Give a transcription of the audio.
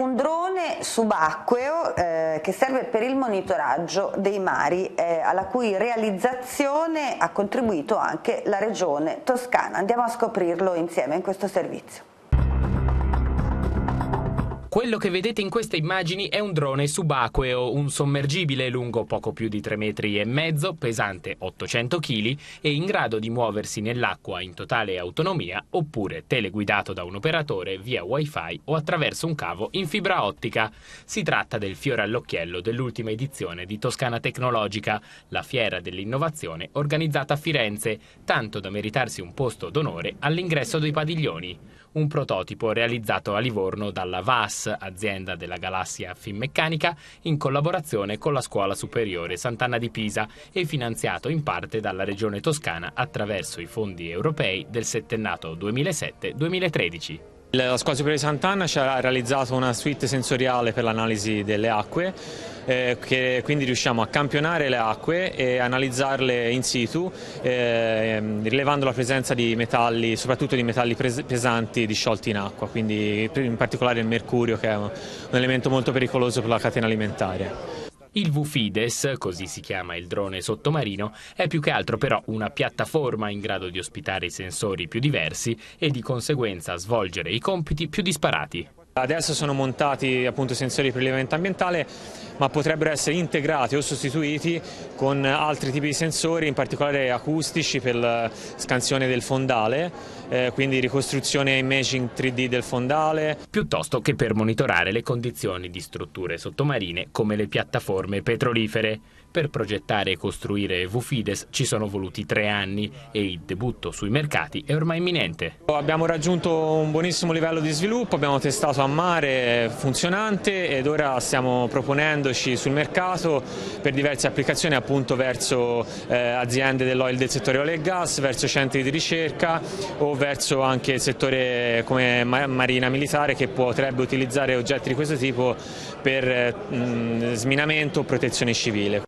un drone subacqueo eh, che serve per il monitoraggio dei mari, eh, alla cui realizzazione ha contribuito anche la regione toscana. Andiamo a scoprirlo insieme in questo servizio. Quello che vedete in queste immagini è un drone subacqueo, un sommergibile lungo poco più di 3 metri e mezzo, pesante 800 kg e in grado di muoversi nell'acqua in totale autonomia oppure teleguidato da un operatore via wifi o attraverso un cavo in fibra ottica. Si tratta del fiore all'occhiello dell'ultima edizione di Toscana Tecnologica, la fiera dell'innovazione organizzata a Firenze, tanto da meritarsi un posto d'onore all'ingresso dei padiglioni un prototipo realizzato a Livorno dalla VAS, azienda della galassia Finmeccanica, in collaborazione con la Scuola Superiore Sant'Anna di Pisa e finanziato in parte dalla Regione Toscana attraverso i fondi europei del settennato 2007-2013. La Scuola Superiore di Sant'Anna ci ha realizzato una suite sensoriale per l'analisi delle acque, eh, che quindi riusciamo a campionare le acque e analizzarle in situ, eh, rilevando la presenza di metalli, soprattutto di metalli pesanti disciolti in acqua, quindi in particolare il mercurio che è un elemento molto pericoloso per la catena alimentare. Il VFIDES, così si chiama il drone sottomarino, è più che altro però una piattaforma in grado di ospitare i sensori più diversi e di conseguenza svolgere i compiti più disparati. Adesso sono montati appunto sensori di prelevamento ambientale ma potrebbero essere integrati o sostituiti con altri tipi di sensori, in particolare acustici per la scansione del fondale, eh, quindi ricostruzione e imaging 3D del fondale. Piuttosto che per monitorare le condizioni di strutture sottomarine come le piattaforme petrolifere. Per progettare e costruire VFIDES ci sono voluti tre anni e il debutto sui mercati è ormai imminente. Abbiamo raggiunto un buonissimo livello di sviluppo, abbiamo testato a mare funzionante ed ora stiamo proponendoci sul mercato per diverse applicazioni appunto verso eh, aziende dell'oil del settore oil e gas, verso centri di ricerca o verso anche il settore come marina militare che potrebbe utilizzare oggetti di questo tipo per mh, mm, sminamento o protezione civile.